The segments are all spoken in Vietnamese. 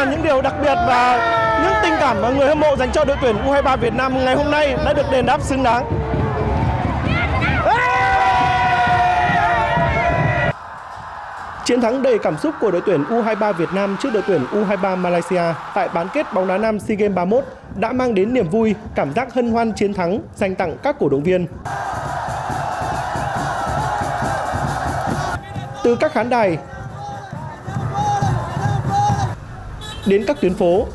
là những điều đặc biệt và những tình cảm mà người hâm mộ dành cho đội tuyển U23 Việt Nam ngày hôm nay đã được đền đáp xứng đáng. Chiến thắng đầy cảm xúc của đội tuyển U23 Việt Nam trước đội tuyển U23 Malaysia tại bán kết bóng đá nam SEA Games 31 đã mang đến niềm vui, cảm giác hân hoan chiến thắng dành tặng các cổ động viên. Từ các khán đài đến các tuyến phố,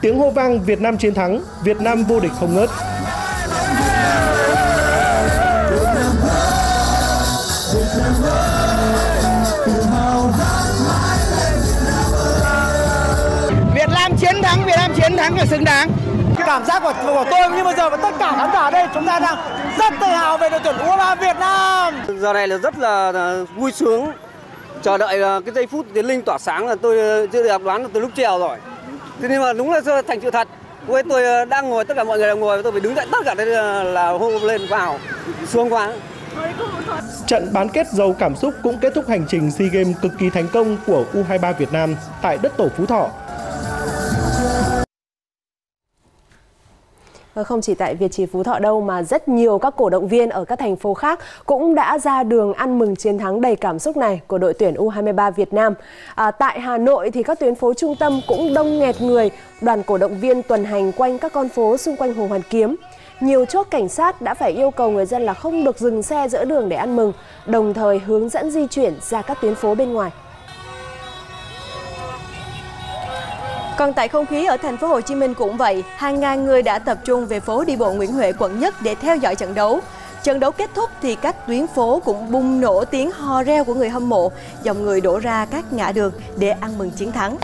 tiếng hô vang Việt Nam chiến thắng, Việt Nam vô địch không ngớt. Việt Nam chiến thắng, Việt Nam chiến thắng là xứng đáng. Cảm giác của, của tôi như bây giờ và tất cả khán giả đây chúng ta đang rất tự hào về đội tuyển U23 Việt Nam. Giờ này là rất là vui sướng, chờ đợi ờ, cái giây phút tiến linh tỏa sáng là tôi ờ, chưa được đoán từ lúc trèo rồi. Thế nhưng mà đúng là thành sự thật. Với tôi ờ, đang ngồi, tất cả mọi người đang ngồi, tôi phải đứng dậy tất cả đây là hô lên vào, xuống quá. Trận bán kết giàu cảm xúc cũng kết thúc hành trình SEA Games cực kỳ thành công của U23 Việt Nam tại đất tổ Phú Thọ. Vâng, không chỉ tại Việt Trì Phú Thọ đâu mà rất nhiều các cổ động viên ở các thành phố khác cũng đã ra đường ăn mừng chiến thắng đầy cảm xúc này của đội tuyển U23 Việt Nam. À, tại Hà Nội thì các tuyến phố trung tâm cũng đông nghẹt người, đoàn cổ động viên tuần hành quanh các con phố xung quanh Hồ Hoàn Kiếm. Nhiều chốt cảnh sát đã phải yêu cầu người dân là không được dừng xe giữa đường để ăn mừng, đồng thời hướng dẫn di chuyển ra các tuyến phố bên ngoài. Còn tại không khí ở thành phố Hồ Chí Minh cũng vậy, hàng ngàn người đã tập trung về phố đi bộ Nguyễn Huệ quận Nhất để theo dõi trận đấu. Trận đấu kết thúc thì các tuyến phố cũng bùng nổ tiếng hò reo của người hâm mộ, dòng người đổ ra các ngã đường để ăn mừng chiến thắng.